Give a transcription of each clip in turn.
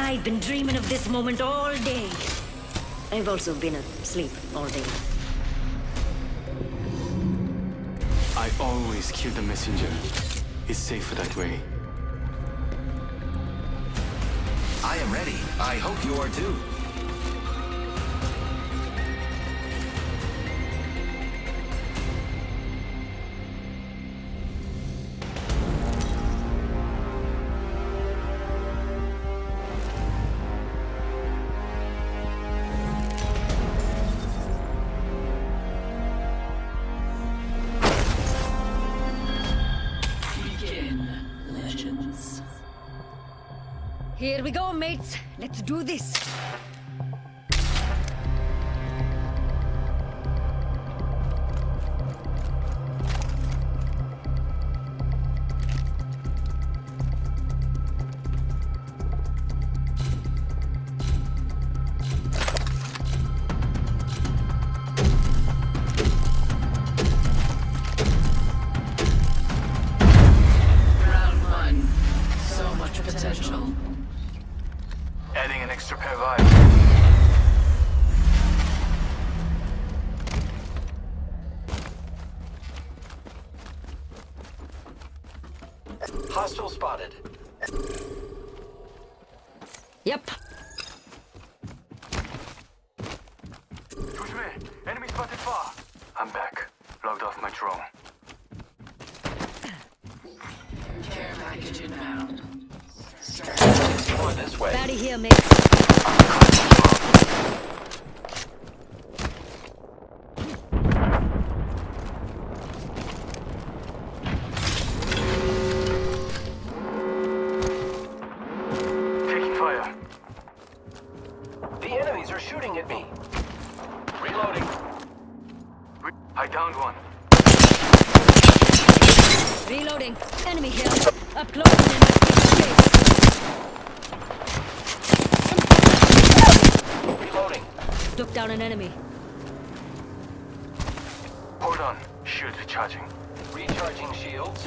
I've been dreaming of this moment all day. I've also been asleep all day. I always kill the messenger. It's safer that way. I am ready. I hope you are too. Here we go, mates. Let's do this. Hostile spotted. Yep. Push me. Enemy spotted far. I'm back. Logged off my drone. Care package inbound. More this way. Batty here, mates. I downed one. Reloading. Enemy here. Up close and in. Reloading. Took down an enemy. Hold on. Shield recharging. Recharging shields.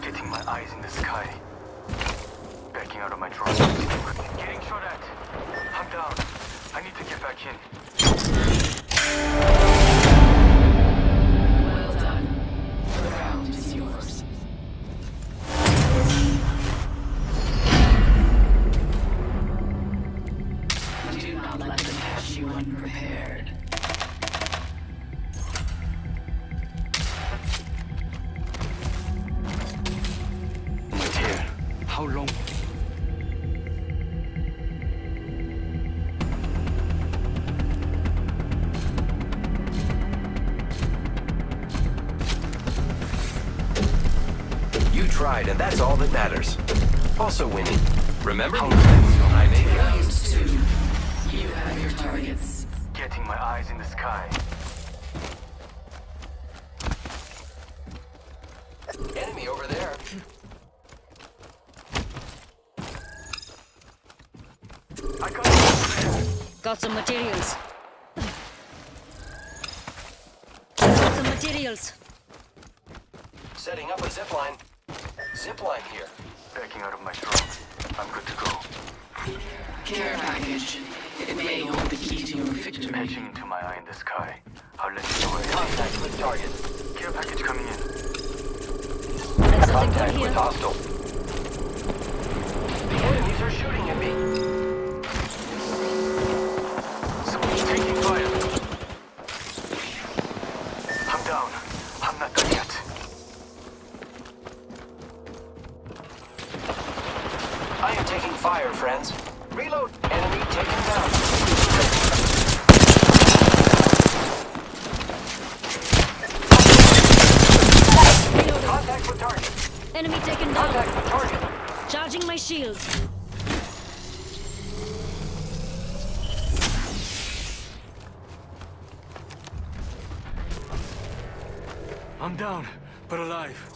Getting my eyes in the sky. Backing out of my drone. Getting shot at. I'm down. I need to get back in. Tried, and that's all that matters. Also winning. Remember? How? I made it. Round two. You have your targets. Getting my eyes in the sky. Enemy over there. I got it over there. Got some materials. Got some materials. Setting up a zip line. Zip line here. Backing out of my drone. I'm good to go. Care package. It may hold the key to your victory. Patching into my eye in the sky. I'll let you know it. Contact with target. Care package coming in. That's something good Contact here. with hostile. The enemies are shooting at me. Taking fire, friends. Reload. Enemy taken down. Reloading. Contact with target. Enemy taken down. Contact down. with target. Charging my shields. I'm down, but alive.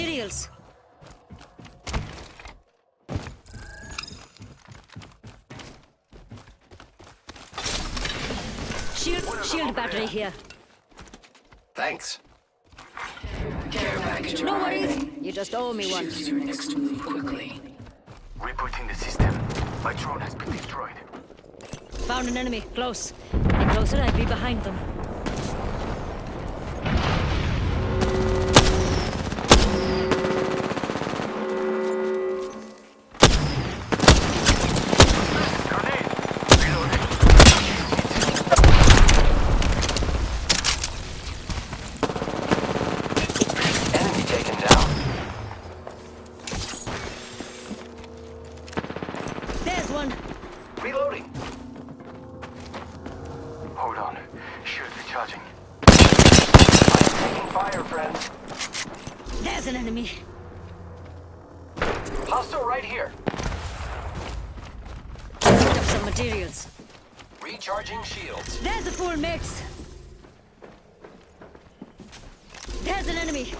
materials. Shield, shield battery here. Thanks. Care package No worries. You just owe me one. Choose your next move quickly. Rebooting the system. My drone has been destroyed. Found an enemy. Close. The closer I'd be behind them. An enemy. Hostile right here. Picked up some materials. Recharging shields. There's a full mix. There's an enemy.